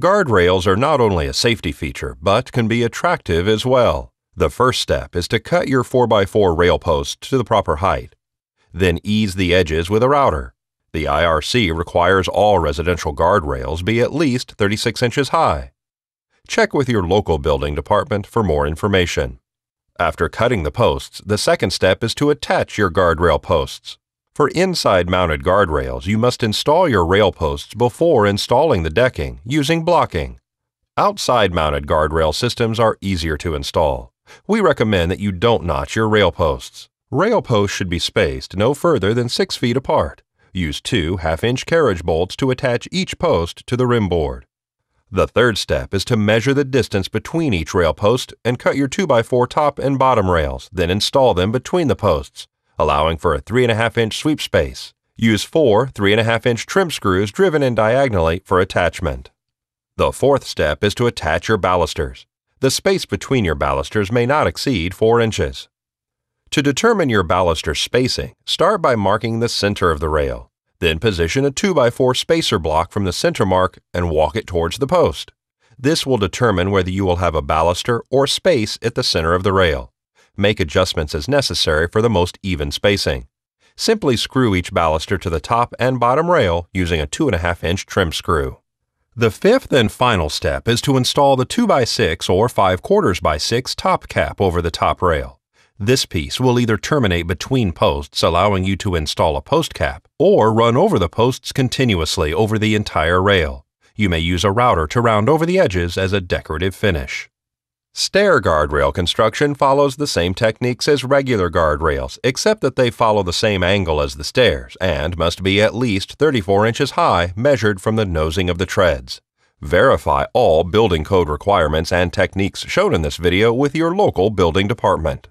Guardrails are not only a safety feature, but can be attractive as well. The first step is to cut your 4x4 rail post to the proper height. Then ease the edges with a router. The IRC requires all residential guardrails be at least 36 inches high. Check with your local building department for more information. After cutting the posts, the second step is to attach your guardrail posts. For inside mounted guardrails, you must install your rail posts before installing the decking using blocking. Outside mounted guardrail systems are easier to install. We recommend that you don't notch your rail posts. Rail posts should be spaced no further than 6 feet apart. Use two half inch carriage bolts to attach each post to the rim board. The third step is to measure the distance between each rail post and cut your 2x4 top and bottom rails, then install them between the posts, allowing for a 3.5 inch sweep space. Use four 3.5 inch trim screws driven in diagonally for attachment. The fourth step is to attach your balusters. The space between your balusters may not exceed 4 inches. To determine your baluster spacing, start by marking the center of the rail. Then position a 2x4 spacer block from the center mark and walk it towards the post. This will determine whether you will have a baluster or space at the center of the rail. Make adjustments as necessary for the most even spacing. Simply screw each baluster to the top and bottom rail using a 2.5 inch trim screw. The fifth and final step is to install the 2x6 or 5 quarters by 6 top cap over the top rail. This piece will either terminate between posts, allowing you to install a post cap, or run over the posts continuously over the entire rail. You may use a router to round over the edges as a decorative finish. Stair guardrail construction follows the same techniques as regular guardrails, except that they follow the same angle as the stairs and must be at least 34 inches high measured from the nosing of the treads. Verify all building code requirements and techniques shown in this video with your local building department.